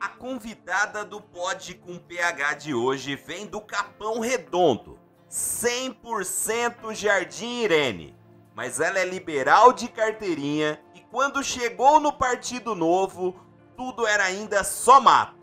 A convidada do Pod com PH de hoje vem do Capão Redondo, 100% Jardim Irene. Mas ela é liberal de carteirinha e quando chegou no Partido Novo, tudo era ainda só mato.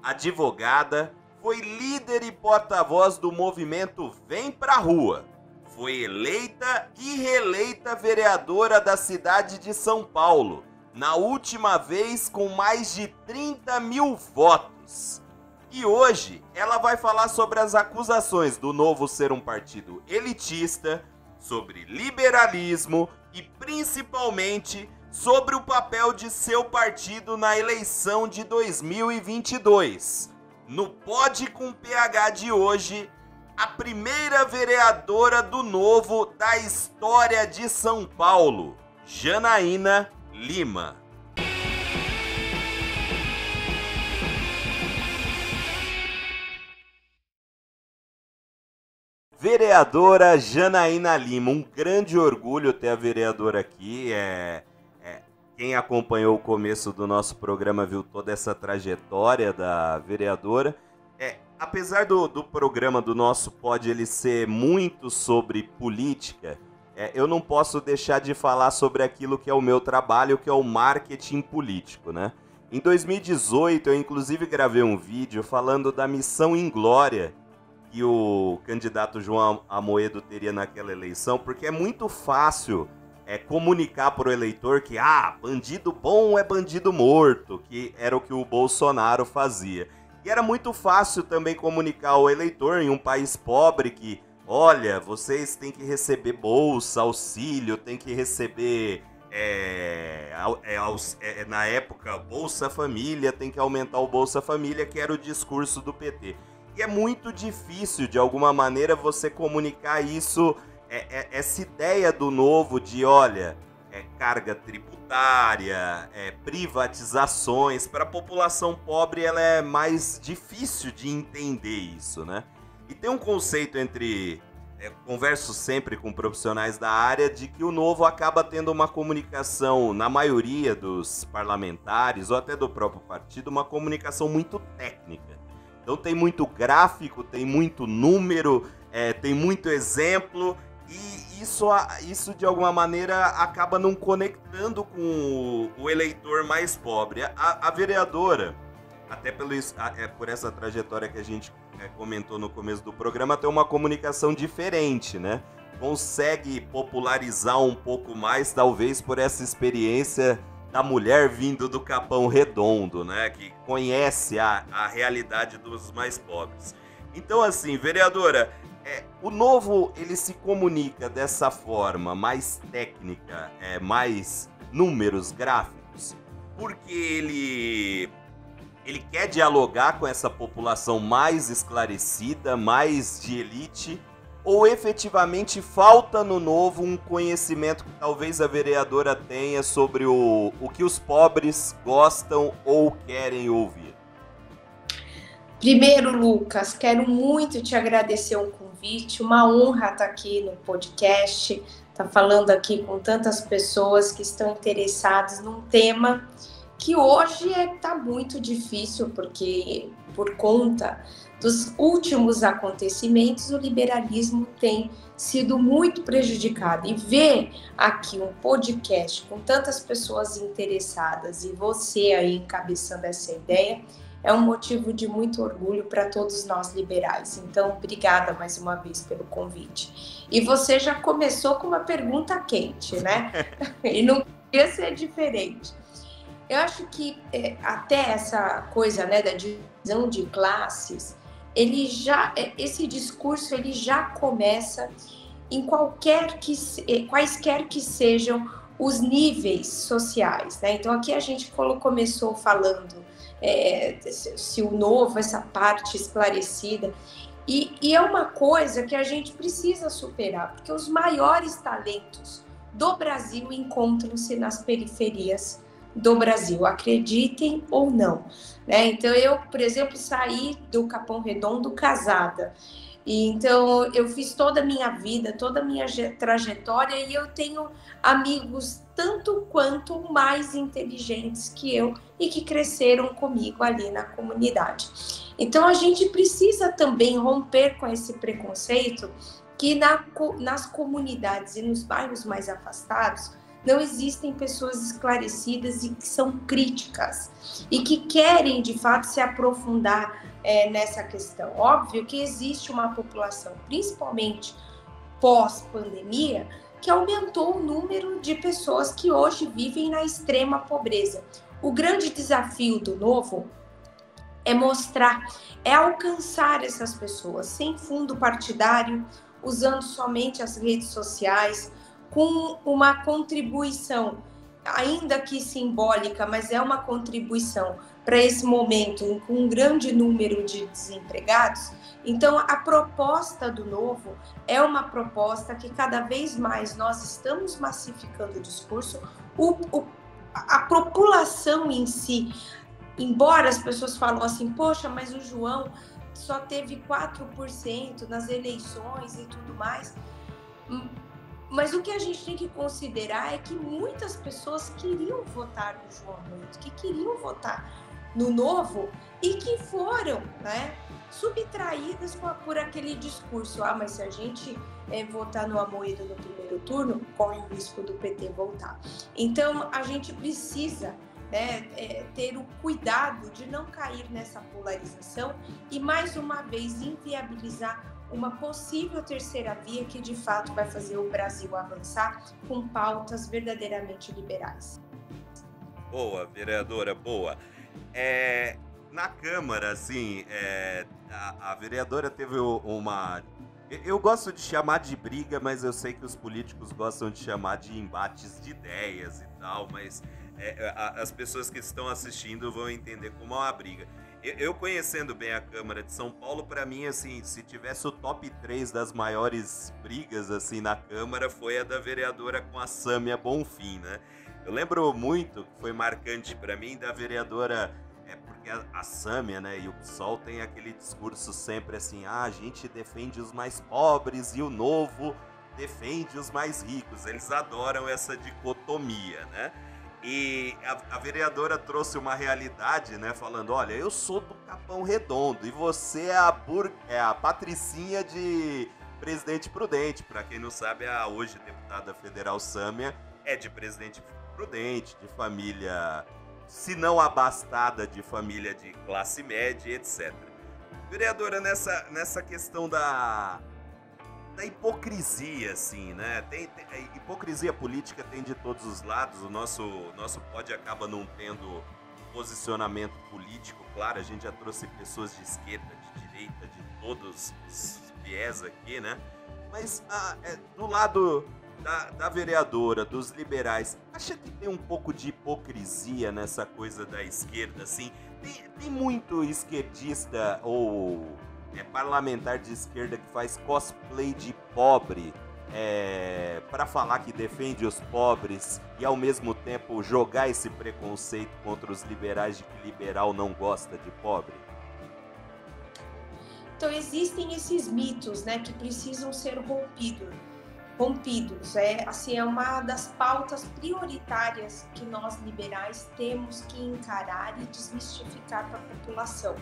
Advogada, foi líder e porta-voz do movimento Vem Pra Rua. Foi eleita e reeleita vereadora da cidade de São Paulo, na última vez com mais de 30 mil votos. E hoje ela vai falar sobre as acusações do Novo ser um partido elitista, sobre liberalismo e principalmente sobre o papel de seu partido na eleição de 2022. No Pod com PH de hoje, a primeira vereadora do Novo da história de São Paulo, Janaína Lima. Vereadora Janaína Lima, um grande orgulho ter a vereadora aqui. É, é, quem acompanhou o começo do nosso programa viu toda essa trajetória da vereadora. É, apesar do, do programa do nosso pode ele ser muito sobre política, é, eu não posso deixar de falar sobre aquilo que é o meu trabalho, que é o marketing político, né? Em 2018, eu inclusive gravei um vídeo falando da missão Inglória que o candidato João Amoedo teria naquela eleição, porque é muito fácil é, comunicar para o eleitor que, ah, bandido bom é bandido morto, que era o que o Bolsonaro fazia. E era muito fácil também comunicar ao eleitor em um país pobre que, olha, vocês têm que receber bolsa, auxílio, têm que receber. É, é, é, na época, Bolsa Família, tem que aumentar o Bolsa Família, que era o discurso do PT. E é muito difícil, de alguma maneira, você comunicar isso é, é, essa ideia do novo de, olha, é carga tributária, é, privatizações, para a população pobre ela é mais difícil de entender isso, né? E tem um conceito entre é, converso sempre com profissionais da área de que o novo acaba tendo uma comunicação, na maioria dos parlamentares ou até do próprio partido, uma comunicação muito técnica. Então tem muito gráfico, tem muito número, é, tem muito exemplo e isso, isso de alguma maneira acaba não conectando com o, eleitor mais pobre. A, a vereadora, até pelo, é, por essa trajetória que a gente é, comentou no começo do programa, tem uma comunicação diferente, né? Consegue popularizar um pouco mais, talvez por essa experiência da mulher vindo do Capão Redondo, né? Que conhece a, a realidade dos mais pobres. Então, assim, vereadora, é, o novo ele se comunica dessa forma mais técnica, é, mais números gráficos, porque ele ele quer dialogar com essa população mais esclarecida, mais de elite, ou efetivamente falta no novo um conhecimento que talvez a vereadora tenha sobre o, o que os pobres gostam ou querem ouvir? Primeiro, Lucas, quero muito te agradecer o convite, uma honra estar aqui no podcast, estar falando aqui com tantas pessoas que estão interessadas num tema que hoje está é, tá muito difícil, porque por conta dos últimos acontecimentos, o liberalismo tem sido muito prejudicado. E ver aqui um podcast com tantas pessoas interessadas e você aí encabeçando essa ideia é um motivo de muito orgulho para todos nós liberais. Então, obrigada mais uma vez pelo convite. E você já começou com uma pergunta quente, né? e não podia ser diferente. Eu acho que é, até essa coisa né, da divisão de classes, ele já, é, esse discurso ele já começa em qualquer que, é, quaisquer que sejam os níveis sociais. Né? Então aqui a gente começou falando é, se o novo, essa parte esclarecida. E, e é uma coisa que a gente precisa superar, porque os maiores talentos do Brasil encontram-se nas periferias do Brasil, acreditem ou não. Né? Então, eu, por exemplo, saí do Capão Redondo casada. E, então, eu fiz toda a minha vida, toda a minha trajetória e eu tenho amigos tanto quanto mais inteligentes que eu e que cresceram comigo ali na comunidade. Então a gente precisa também romper com esse preconceito que na, nas comunidades e nos bairros mais afastados não existem pessoas esclarecidas e que são críticas e que querem de fato se aprofundar é, nessa questão. Óbvio que existe uma população, principalmente pós-pandemia, que aumentou o número de pessoas que hoje vivem na extrema pobreza. O grande desafio do novo é mostrar, é alcançar essas pessoas sem fundo partidário, usando somente as redes sociais, com uma contribuição, ainda que simbólica, mas é uma contribuição para esse momento com um grande número de desempregados. Então, a proposta do novo é uma proposta que cada vez mais nós estamos massificando o discurso, o, o, a população em si, embora as pessoas falam assim, poxa, mas o João só teve 4% nas eleições e tudo mais. Mas o que a gente tem que considerar é que muitas pessoas queriam votar no João Moito, que queriam votar no novo e que foram, né, subtraídas por aquele discurso. Ah, mas se a gente é, votar no Amoedo no primeiro turno, corre o risco do PT voltar. Então, a gente precisa né, é, ter o cuidado de não cair nessa polarização e, mais uma vez, inviabilizar uma possível terceira via que de fato vai fazer o Brasil avançar com pautas verdadeiramente liberais. Boa, vereadora, boa. É, na Câmara, assim, é, a, a, vereadora teve uma. Eu gosto de chamar de briga, mas eu sei que os políticos gostam de chamar de embates de ideias e tal, mas é, é as pessoas que estão assistindo vão entender como é uma briga. Eu conhecendo bem a Câmara de São Paulo, para mim, assim, se tivesse o top 3 das maiores brigas, assim, na Câmara, foi a da vereadora com a Sâmia Bonfim, né? Eu lembro muito, foi marcante para mim, da vereadora, é porque a, a Sâmia, né, e o PSOL tem aquele discurso sempre assim, ah, a gente defende os mais pobres e o novo defende os mais ricos. Eles adoram essa dicotomia, né? E a, a, vereadora trouxe uma realidade, né? Falando: olha, eu sou do Capão Redondo e você é a, Bur é a Patricinha de Presidente Prudente. Para quem não sabe, a hoje deputada federal Sâmia é de Presidente Prudente, de família, se não abastada, de família de classe média, etc. Vereadora, nessa, nessa questão da, da hipocrisia, assim, né? Tem, tem, hipocrisia política tem de todos os lados. O nosso, nosso pod acaba não tendo posicionamento político, claro, a gente já trouxe pessoas de esquerda, de direita, de todos os viés aqui, né? Mas ah, é, do lado da, da, vereadora, dos liberais, acha que tem um pouco de hipocrisia nessa coisa da esquerda, assim? Tem, tem muito esquerdista ou é, parlamentar de esquerda que faz cosplay de pobre é, para falar que defende os pobres e ao mesmo tempo jogar esse preconceito contra os liberais de que liberal não gosta de pobre? Então existem esses mitos, né, que precisam ser rompidos. Rompidos é assim é uma das pautas prioritárias que nós liberais temos que encarar e desmistificar para a população.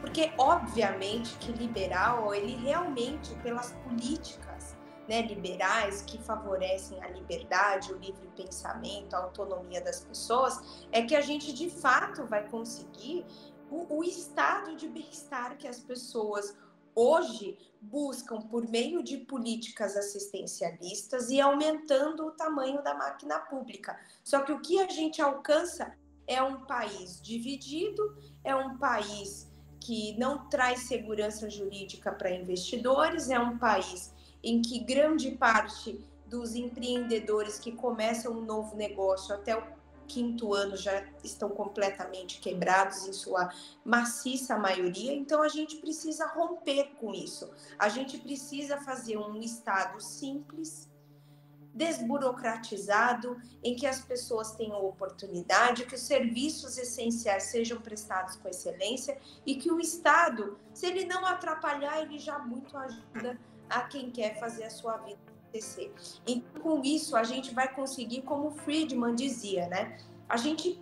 Porque, obviamente, que liberal, ele realmente, pelas políticas né, liberais que favorecem a liberdade, o livre pensamento, a autonomia das pessoas, é que a gente de fato vai conseguir o, o estado de bem-estar que as pessoas hoje buscam por meio de políticas assistencialistas e aumentando o tamanho da máquina pública. Só que o que a gente alcança é um país dividido, é um país que não traz segurança jurídica para investidores, é um país em que grande parte dos empreendedores que começam um novo negócio até o quinto ano já estão completamente quebrados em sua maciça maioria. Então a gente precisa romper com isso. A gente precisa fazer um estado simples, desburocratizado, em que as pessoas tenham oportunidade, que os serviços essenciais sejam prestados com excelência e que o Estado, se ele não atrapalhar, ele já muito ajuda a quem quer fazer a sua vida acontecer. E com isso a gente vai conseguir, como Friedman dizia, né? A gente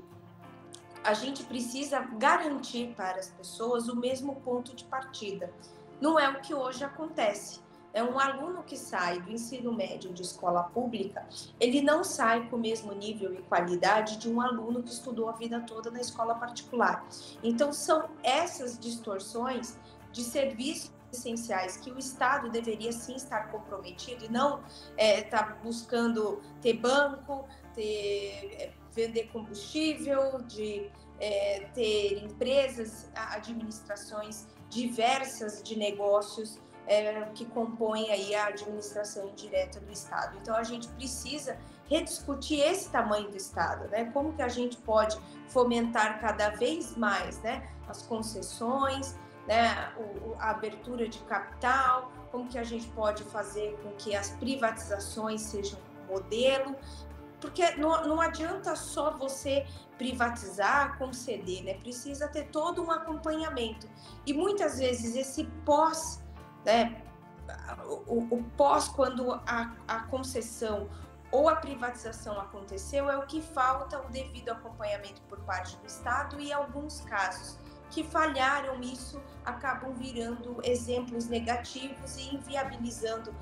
a gente precisa garantir para as pessoas o mesmo ponto de partida. Não é o que hoje acontece. É um aluno que sai do ensino médio de escola pública, ele não sai com o mesmo nível e qualidade de um aluno que estudou a vida toda na escola particular. Então, são essas distorções de serviços essenciais que o Estado deveria sim estar comprometido e não estar é, tá buscando ter banco, ter, é, vender combustível, de é, ter empresas, administrações diversas de negócios é, que compõem aí a administração indireta do Estado. Então a gente precisa rediscutir esse tamanho do Estado, né? Como que a gente pode fomentar cada vez mais, né, as concessões, né, a abertura de capital, como que a gente pode fazer com que as privatizações sejam um modelo, porque não, não adianta só você privatizar, conceder, né? Precisa ter todo um acompanhamento. E muitas vezes esse pós, né? O, o pós, quando a, a concessão ou a privatização aconteceu, é o que falta o devido acompanhamento por parte do Estado e, alguns casos que falharam isso, acabam virando exemplos negativos e inviabilizando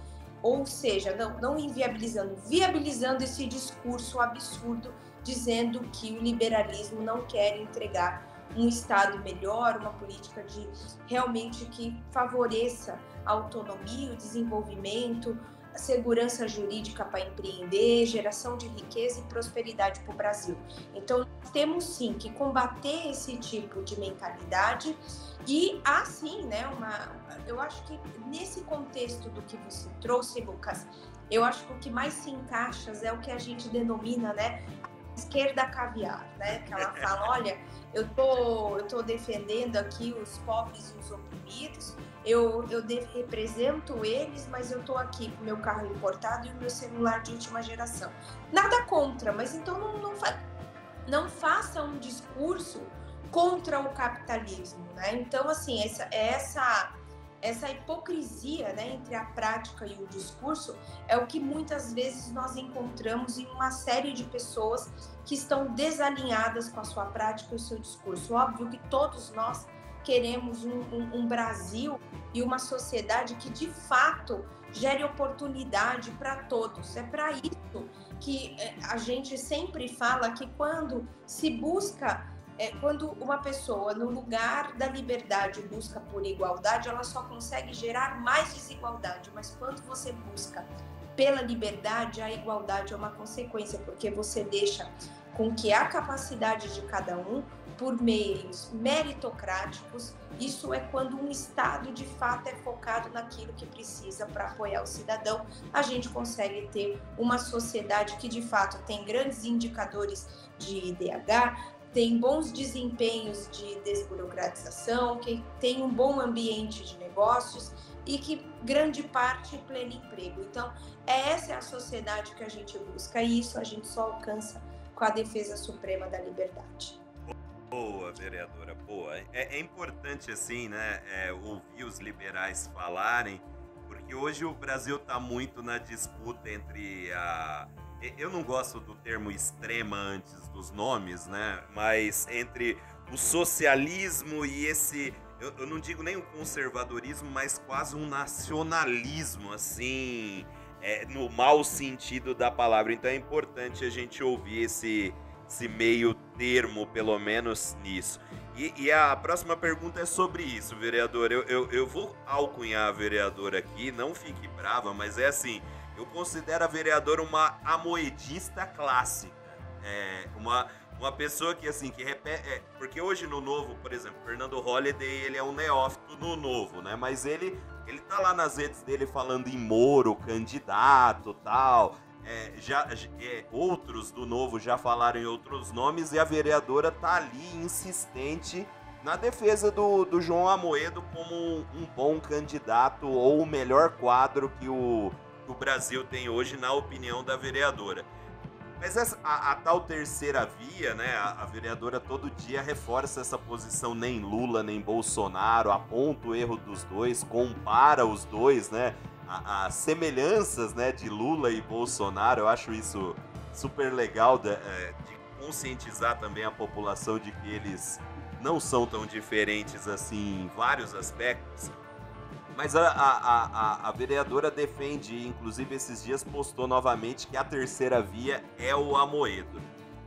ou seja, não, não inviabilizando, viabilizando esse discurso absurdo dizendo que o liberalismo não quer entregar um Estado melhor, uma política de realmente que favoreça a autonomia, o desenvolvimento, segurança jurídica para empreender, geração de riqueza e prosperidade para o Brasil. Então, temos sim que combater esse tipo de mentalidade e assim, né, uma, eu acho que nesse contexto do que você trouxe, Lucas, eu acho que o que mais se encaixa é o que a gente denomina, né, esquerda caviar, né, que ela fala, olha, eu tô, eu tô defendendo aqui os pobres e os oprimidos, eu, eu de, represento eles, mas eu tô aqui com meu carro importado e o meu celular de última geração. Nada contra, mas então não, não, fa, não faça um discurso contra o capitalismo, né? Então, assim, essa, essa, essa hipocrisia né, entre a prática e o discurso é o que muitas vezes nós encontramos em uma série de pessoas que estão desalinhadas com a sua prática e o seu discurso. Óbvio que todos nós queremos um, um, um Brasil e uma sociedade que de fato gere oportunidade para todos. É para isso que eh, a gente sempre fala que quando se busca é, quando uma pessoa, no lugar da liberdade, busca por igualdade, ela só consegue gerar mais desigualdade. Mas quando você busca pela liberdade, a igualdade é uma consequência, porque você deixa com que a capacidade de cada um, por meios meritocráticos, isso é quando um Estado de fato é focado naquilo que precisa para apoiar o cidadão, a gente consegue ter uma sociedade que de fato tem grandes indicadores de IDH, tem bons desempenhos de desburocratização, que tem um bom ambiente de negócios e que grande parte pleno emprego. Então, é essa é a sociedade que a gente busca e isso a gente só alcança com a defesa suprema da liberdade. Boa, vereadora, boa. É, é importante, assim, né, é, ouvir os liberais falarem, porque hoje o Brasil está muito na disputa entre a eu não gosto do termo extrema antes dos nomes, né? Mas entre o socialismo e esse. Eu, eu não digo nem o conservadorismo, mas quase um nacionalismo, assim. É, no mau sentido da palavra. Então é importante a gente ouvir esse, esse meio termo, pelo menos nisso. E, e, a próxima pergunta é sobre isso, vereador. Eu, eu, eu vou alcunhar a vereadora aqui, não fique brava, mas é assim. Eu considero a vereadora uma amoedista clássica. É, uma, uma pessoa que, assim, que repete... É, porque hoje no Novo, por exemplo, Fernando Holliday, ele é um neófito no Novo, né? Mas ele, ele tá lá nas redes dele falando em Moro, candidato, tal. É, já, é, outros do Novo já falaram em outros nomes e a vereadora tá ali insistente na defesa do, do João Amoedo como um, um bom candidato ou o melhor quadro que o que o Brasil tem hoje, na opinião da vereadora. Mas essa, a, a, tal terceira via, né, a, a, vereadora todo dia reforça essa posição nem Lula nem Bolsonaro, aponta o erro dos dois, compara os dois, né? as semelhanças né, de Lula e Bolsonaro. Eu acho isso super legal de, é, de conscientizar também a população de que eles não são tão diferentes assim em vários aspectos. Mas a, a, a, a, vereadora defende, inclusive esses dias postou novamente que a terceira via é o Amoedo.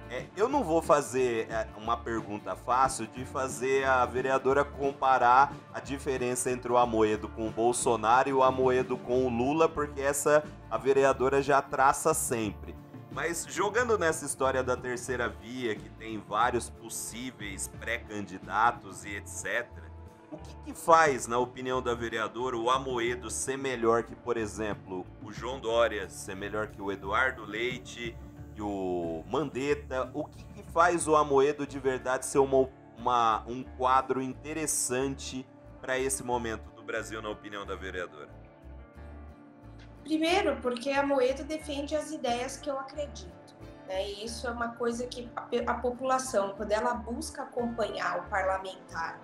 É, eu não vou fazer é, uma pergunta fácil de fazer a vereadora comparar a diferença entre o Amoedo com o Bolsonaro e o Amoedo com o Lula, porque essa a vereadora já traça sempre. Mas jogando nessa história da terceira via, que tem vários possíveis pré-candidatos e etc., o que, que, faz, na opinião da vereadora, o Amoedo ser melhor que, por exemplo, o João Dória, ser melhor que o Eduardo Leite e o Mandetta? O que, que faz o Amoedo de verdade ser uma, uma um quadro interessante para esse momento do Brasil, na opinião da vereadora? Primeiro, porque a Moedo defende as ideias que eu acredito. Né? E isso é uma coisa que a, a população, quando ela busca acompanhar o parlamentar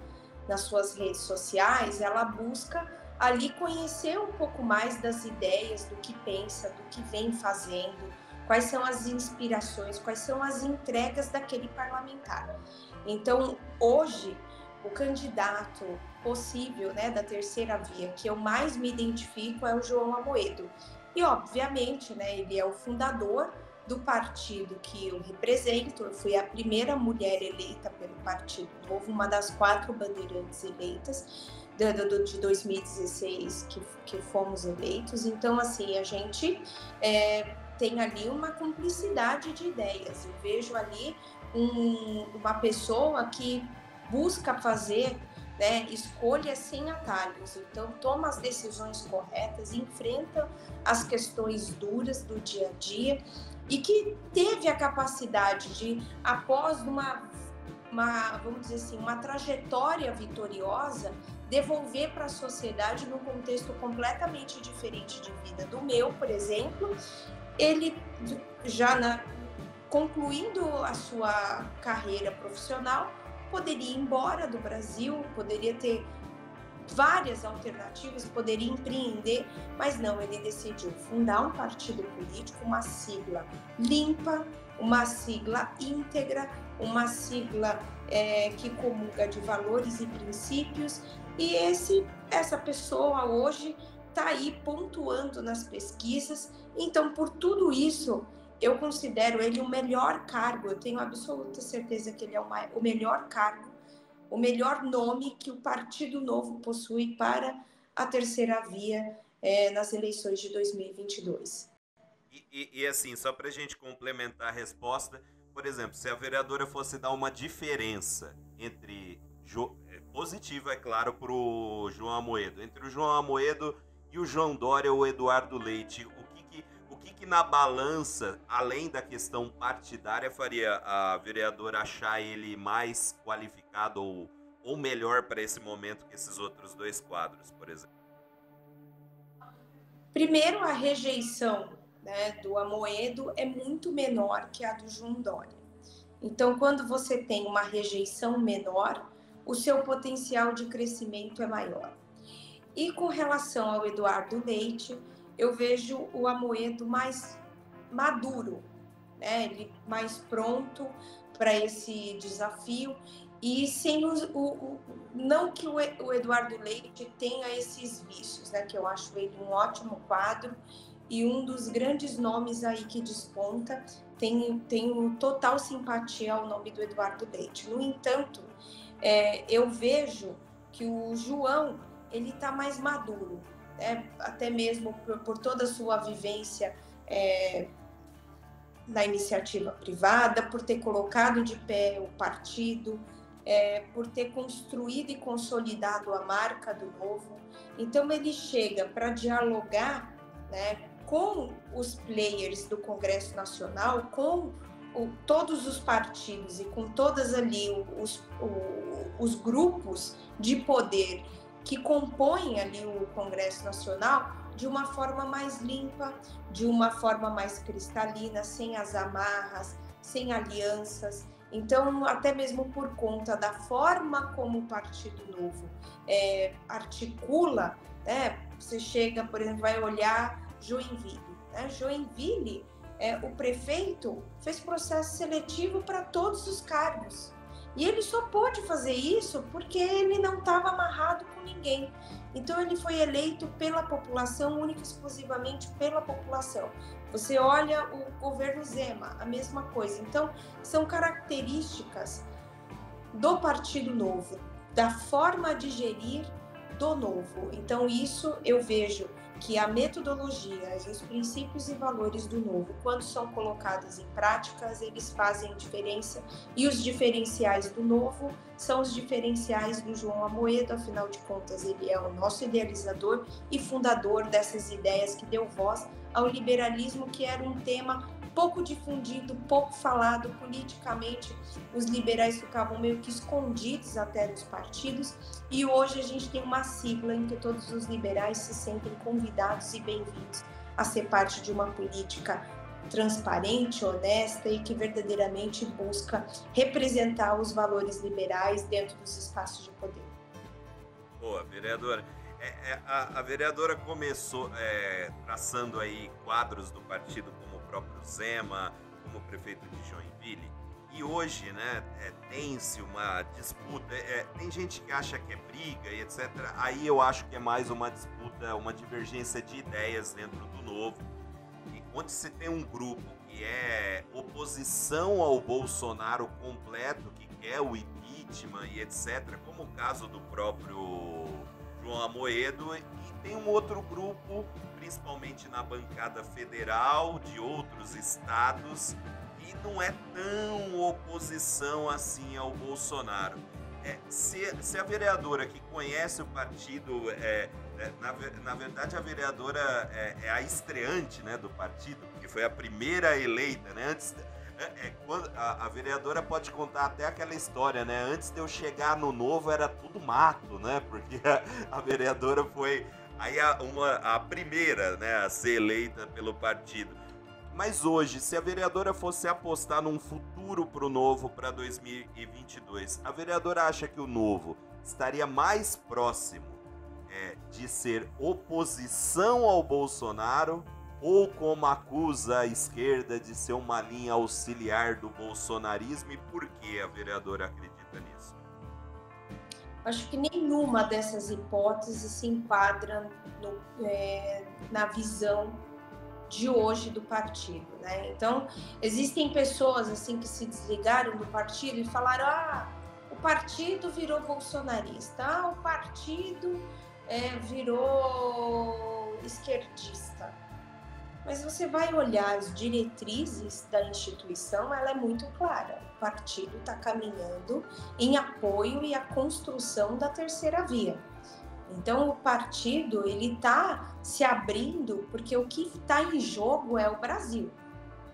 nas suas redes sociais, ela busca ali conhecer um pouco mais das ideias, do que pensa, do que vem fazendo, quais são as inspirações, quais são as entregas daquele parlamentar. Então, hoje, o candidato possível né, da terceira via que eu mais me identifico é o João Amoedo. E, obviamente, né, ele é o fundador do partido que eu represento. Eu fui a primeira mulher eleita pelo Partido Novo, uma das quatro bandeirantes eleitas de 2016 que, que fomos eleitos. Então, assim, a gente é, tem ali uma cumplicidade de ideias. Eu vejo ali um, uma pessoa que busca fazer né, escolhas sem atalhos. Então, toma as decisões corretas, enfrenta as questões duras do dia a dia e que teve a capacidade de, após uma, uma vamos dizer assim, uma trajetória vitoriosa, devolver para a sociedade num contexto completamente diferente de vida do meu, por exemplo, ele já na, concluindo a sua carreira profissional, poderia ir embora do Brasil, poderia ter várias alternativas, poderia empreender, mas não, ele decidiu fundar um partido político, uma sigla limpa, uma sigla íntegra, uma sigla é, que comunga de valores e princípios, e esse, essa pessoa hoje está aí pontuando nas pesquisas. Então, por tudo isso, eu considero ele o melhor cargo. Eu tenho absoluta certeza que ele é o melhor cargo o melhor nome que o Partido Novo possui para a terceira via é, nas eleições de 2022. E, e, e assim, só para a gente complementar a resposta, por exemplo, se a vereadora fosse dar uma diferença entre jo, é, positiva, é claro, para o João Amoedo, entre o João Amoedo e o João Dória ou o Eduardo Leite, que, que na balança, além da questão partidária, faria a vereadora achar ele mais qualificado ou, ou melhor para esse momento que esses outros dois quadros, por exemplo? Primeiro, a rejeição né, do Amoedo é muito menor que a do Dória. Então, quando você tem uma rejeição menor, o seu potencial de crescimento é maior. E com relação ao Eduardo Leite, eu vejo o Amoedo mais maduro, né? Ele mais pronto para esse desafio e sem o, o, não que o, Eduardo Leite tenha esses vícios, né? Que eu acho ele um ótimo quadro e um dos grandes nomes aí que desponta. Tenho, tenho total simpatia ao nome do Eduardo Leite. No entanto, é, eu vejo que o João ele está mais maduro, né, até mesmo por, por, toda a sua vivência é, na iniciativa privada, por ter colocado de pé o partido, é, por ter construído e consolidado a marca do novo. Então ele chega para dialogar né, com os players do Congresso Nacional, com o, todos os partidos e com todas ali os, os grupos de poder que compõem ali o Congresso Nacional de uma forma mais limpa, de uma forma mais cristalina, sem as amarras, sem alianças. Então, até mesmo por conta da forma como o Partido Novo é, articula, né, você chega, por exemplo, vai olhar Joinville. Né? Joinville, é, o prefeito fez processo seletivo para todos os cargos. E ele só pôde fazer isso porque ele não estava amarrado com ninguém. Então ele foi eleito pela população, única e exclusivamente pela população. Você olha o governo Zema, a mesma coisa. Então são características do Partido Novo, da forma de gerir do novo. Então isso eu vejo que a metodologia e os princípios e valores do novo, quando são colocados em práticas, eles fazem diferença. E os diferenciais do novo são os diferenciais do João Amoedo, afinal de contas, ele é o nosso idealizador e fundador dessas ideias que deu voz ao liberalismo, que era um tema pouco difundido, pouco falado politicamente. Os liberais ficavam meio que escondidos até nos partidos, e hoje a gente tem uma sigla em que todos os liberais se sentem convidados e bem-vindos a ser parte de uma política transparente, honesta e que verdadeiramente busca representar os valores liberais dentro dos espaços de poder. Boa, vereadora. É, é, a, a, vereadora começou é, traçando aí quadros do partido próprio Zema, como prefeito de Joinville. E hoje, né, é, tem-se uma disputa. É, tem gente que acha que é briga e etc. Aí eu acho que é mais uma disputa, uma divergência de ideias dentro do novo. E onde se tem um grupo que é oposição ao Bolsonaro completo, que quer o impeachment e etc., como o caso do próprio João Amoedo, e tem um outro grupo, principalmente na bancada federal de outros estados, que não é tão oposição assim ao Bolsonaro. É, se, se, a vereadora que conhece o partido, é, é, na, na, verdade a vereadora é, é, a estreante né, do partido, que foi a primeira eleita, né, antes, é, é, quando, a, a, vereadora pode contar até aquela história, né? Antes de eu chegar no novo era tudo mato, né? Porque a, a vereadora foi aí a, uma, a primeira né, a ser eleita pelo partido. Mas hoje, se a vereadora fosse apostar num futuro para o novo para 2022, a vereadora acha que o novo estaria mais próximo é, de ser oposição ao Bolsonaro ou como acusa a esquerda de ser uma linha auxiliar do bolsonarismo e por que a vereadora acredita nisso? Acho que nenhuma dessas hipóteses se enquadra no, é, na visão de hoje do partido, né? Então existem pessoas assim que se desligaram do partido e falaram: ah, o partido virou bolsonarista, ah, o partido é, virou esquerdista. Mas você vai olhar as diretrizes da instituição, ela é muito clara. Partido está caminhando em apoio e a construção da terceira via. Então o partido ele está se abrindo porque o que está em jogo é o Brasil.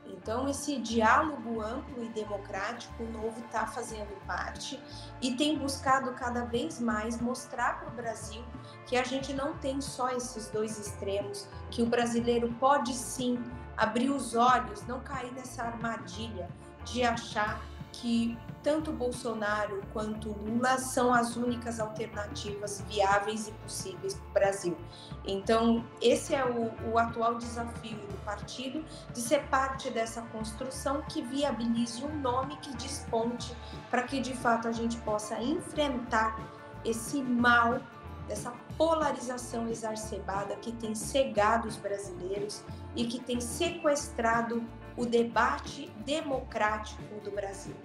Então, esse diálogo amplo e democrático novo está fazendo parte e tem buscado cada vez mais mostrar para o Brasil que a gente não tem só esses dois extremos, que o brasileiro pode sim abrir os olhos, não cair nessa armadilha de achar que tanto Bolsonaro quanto Lula são as únicas alternativas viáveis e possíveis para o Brasil. Então, esse é o, o, atual desafio do partido de ser parte dessa construção que viabilize um nome que desponte para que de fato a gente possa enfrentar esse mal dessa polarização exacerbada que tem cegado os brasileiros e que tem sequestrado o debate democrático do Brasil.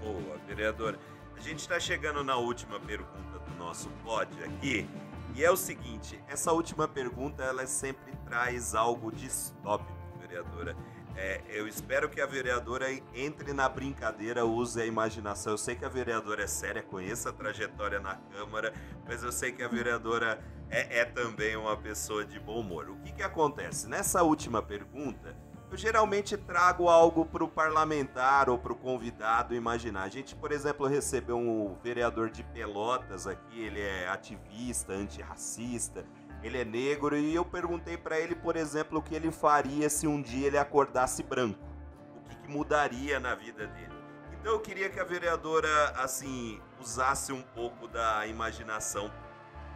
Boa, vereadora. A gente está chegando na última pergunta do nosso pod aqui. E é o seguinte, essa última pergunta ela sempre traz algo distópico, vereadora. É, eu espero que a vereadora entre na brincadeira, use a imaginação. Eu sei que a vereadora é séria, conheça a trajetória na Câmara, mas eu sei que a vereadora é, é também uma pessoa de bom humor. O que, que acontece? Nessa última pergunta, eu geralmente trago algo para o parlamentar ou para o convidado imaginar. A gente, por exemplo, recebeu um vereador de Pelotas aqui, ele é ativista, antirracista, ele é negro, e eu perguntei para ele, por exemplo, o que ele faria se um dia ele acordasse branco. O que, que mudaria na vida dele. Então eu queria que a vereadora, assim, usasse um pouco da imaginação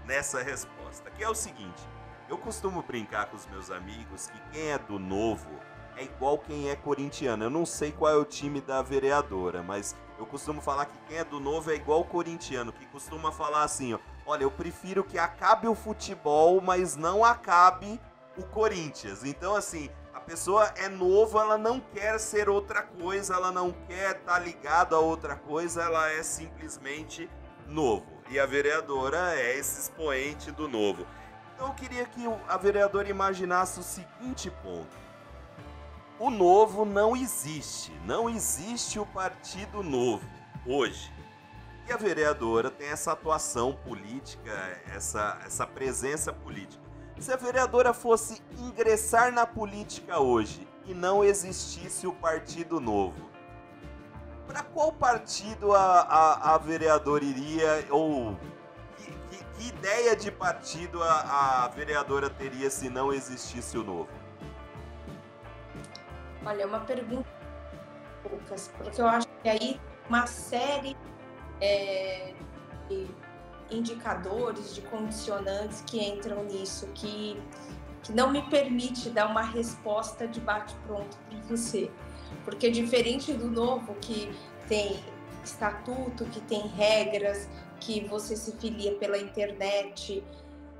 nessa resposta, que é o seguinte: eu costumo brincar com os meus amigos que quem é do novo é igual quem é corintiano. Eu não sei qual é o time da vereadora, mas eu costumo falar que quem é do novo é igual corintiano, que costuma falar assim, ó, olha, eu prefiro que acabe o futebol, mas não acabe o Corinthians. Então, assim, a pessoa é nova, ela não quer ser outra coisa, ela não quer estar tá ligada a outra coisa, ela é simplesmente novo. E a vereadora é esse expoente do novo. Então eu queria que a vereadora imaginasse o seguinte ponto. O novo não existe, não existe o Partido Novo hoje. E a vereadora tem essa atuação política, essa, essa presença política. Se a vereadora fosse ingressar na política hoje e não existisse o Partido Novo, para qual partido a, a, a, vereadora iria ou que, ideia de partido a, a vereadora teria se não existisse o Novo? Olha, é uma pergunta poucas, porque eu acho que aí uma série é, de indicadores, de condicionantes que entram nisso, que, que não me permite dar uma resposta de bate-pronto para você. Porque diferente do novo, que tem estatuto, que tem regras, que você se filia pela internet,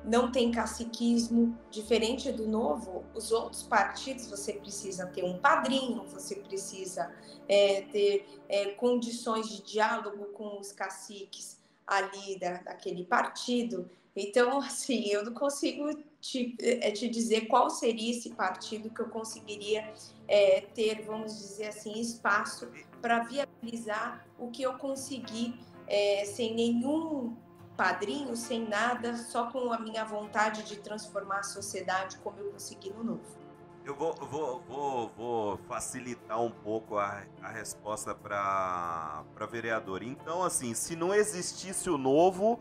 não tem caciquismo, diferente do novo, os outros partidos você precisa ter um padrinho, você precisa é, ter é, condições de diálogo com os caciques ali da, daquele partido. Então, assim, eu não consigo te, é, te dizer qual seria esse partido que eu conseguiria é, ter, vamos dizer assim, espaço para viabilizar o que eu consegui é, sem nenhum padrinho, sem nada, só com a minha vontade de transformar a sociedade como eu consegui no novo. Eu vou, vou, vou, vou facilitar um pouco a, a resposta para a vereadora. Então, assim, se não existisse o novo,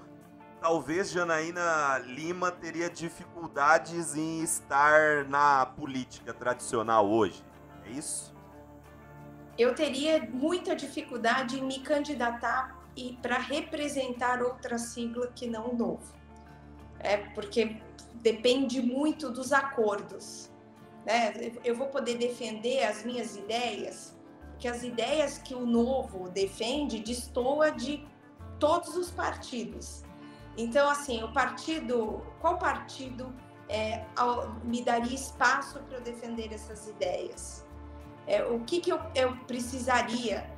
talvez Janaína Lima teria dificuldades em estar na política tradicional hoje. É isso? Eu teria muita dificuldade em me candidatar e para representar outra sigla que não o novo. É porque depende muito dos acordos. Né? Eu vou poder defender as minhas ideias, porque as ideias que o novo defende destoa de todos os partidos. Então, assim, o partido, qual partido é, me daria espaço para eu defender essas ideias? É, o que, que eu, eu precisaria?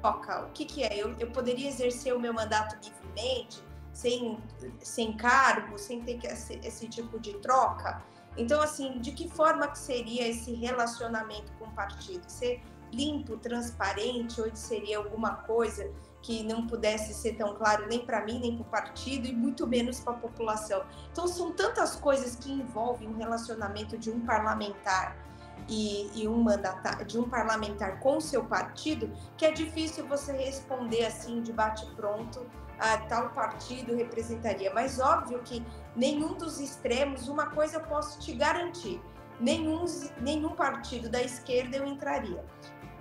Troca. O que, que é? Eu, eu poderia exercer o meu mandato livremente, sem, sem cargo, sem ter esse, esse tipo de troca? Então, assim, de que forma que seria esse relacionamento com o partido? Ser limpo, transparente, ou seria alguma coisa que não pudesse ser tão claro nem para mim, nem para o partido, e muito menos para a população. Então, são tantas coisas que envolvem o relacionamento de um parlamentar e, e um mandatar, de um parlamentar com seu partido, que é difícil você responder assim de bate pronto a tal partido representaria. Mas óbvio que nenhum dos extremos, uma coisa eu posso te garantir, nenhum, nenhum partido da esquerda eu entraria.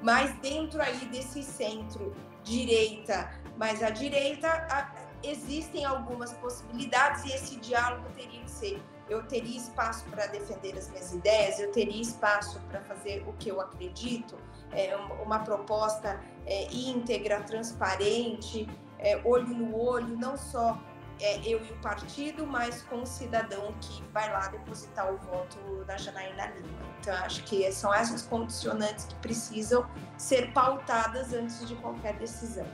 Mas dentro aí desse centro direita, mas a direita a, existem algumas possibilidades e esse diálogo teria que ser eu teria espaço para defender as minhas ideias, eu teria espaço para fazer o que eu acredito, é, uma proposta é, íntegra, transparente, é, olho no olho, não só é, eu e o partido, mas com o cidadão que vai lá depositar o voto na Janaína Lima. Então, acho que são essas condicionantes que precisam ser pautadas antes de qualquer decisão.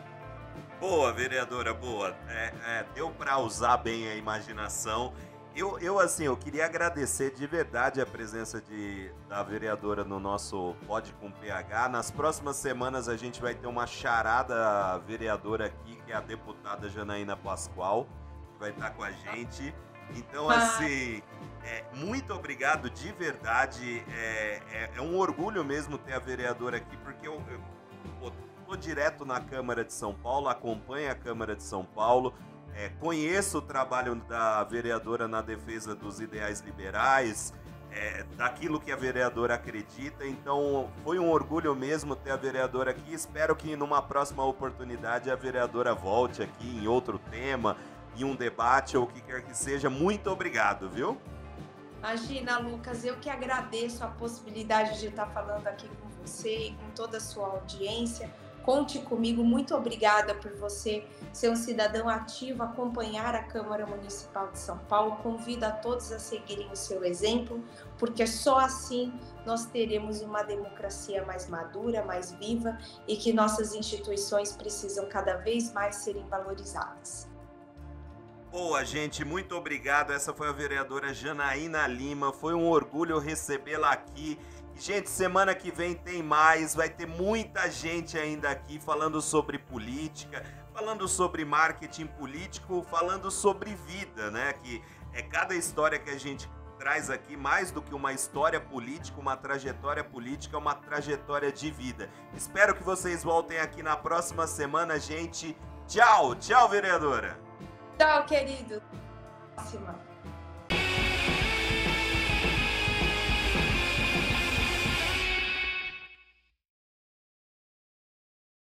Boa, vereadora, boa. É, é, deu para usar bem a imaginação eu, eu, assim, eu queria agradecer de verdade a presença de, da vereadora no nosso Pode com PH. Nas próximas semanas a gente vai ter uma charada vereadora aqui, que é a deputada Janaína Pascoal, que vai estar com a gente. Então, assim, é, muito obrigado de verdade. É, é, é, um orgulho mesmo ter a vereadora aqui, porque eu, eu tô direto na Câmara de São Paulo, acompanho a Câmara de São Paulo é, conheço o trabalho da vereadora na defesa dos ideais liberais, é, daquilo que a vereadora acredita. Então, foi um orgulho mesmo ter a vereadora aqui. Espero que numa próxima oportunidade a vereadora volte aqui em outro tema, em um debate ou o que quer que seja. Muito obrigado, viu? Imagina, Lucas, eu que agradeço a possibilidade de estar falando aqui com você e com toda a sua audiência. Conte comigo, muito obrigada por você ser um cidadão ativo, acompanhar a Câmara Municipal de São Paulo. Convido a todos a seguirem o seu exemplo, porque só assim nós teremos uma democracia mais madura, mais viva e que nossas instituições precisam cada vez mais serem valorizadas. Boa, gente, muito obrigado. Essa foi a vereadora Janaína Lima. Foi um orgulho recebê-la aqui Gente, semana que vem tem mais, vai ter muita gente ainda aqui falando sobre política, falando sobre marketing político, falando sobre vida, né? Que é cada história que a gente traz aqui mais do que uma história política, uma trajetória política, é uma trajetória de vida. Espero que vocês voltem aqui na próxima semana, gente. Tchau, tchau, vereadora. Tchau, querido. Próxima.